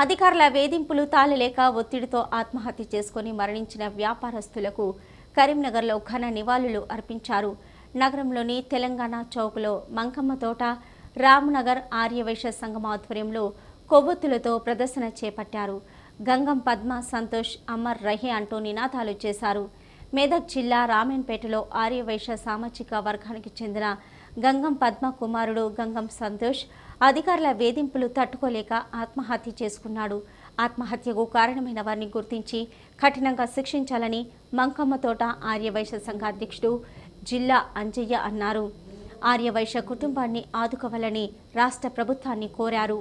అధికారుల వేధింపులు తాళలేక ఒత్తిడితో ఆత్మహత్య చేసుకుని మరణించిన వ్యాపారస్తులకు కరీంనగర్లో ఘన నివాళులు అర్పించారు. నగరంలోని తెలంగాణ చౌక్లో మంకమ్మ తోట రామ్నగర్ ఆర్యవైశ్య సంఘం ఆధ్వర్యంలో కొవ్వొత్తులతో ప్రదర్శన చేపట్టారు. గంగం పద్మ సంతోష్ అమర్ రహే అంటూ నినాదాలు చేశారు. మేదక్ జిల్లా రామేన్పేటలో ఆర్యవైశ్య సామాజిక వర్గానికి చెందిన గంగం పద్మ కుమారుడు గంగం సంతోష్ అధికారుల వేధింపులు తట్టుకోలేక ఆత్మహత్య చేసుకున్నాడు. ఆత్మహత్యకు కారణమైన వారిని గుర్తించి కఠినంగా శిక్షించాలని మంకమ్మ తోట ఆర్యవైశ్య సంఘ అధ్యక్షుడు జిల్లా అంజయ్య అన్నారు. ఆర్యవైశ్య కుటుంబాన్ని ఆదుకోవాలని రాష్ట్ర ప్రభుత్వాన్ని కోరారు.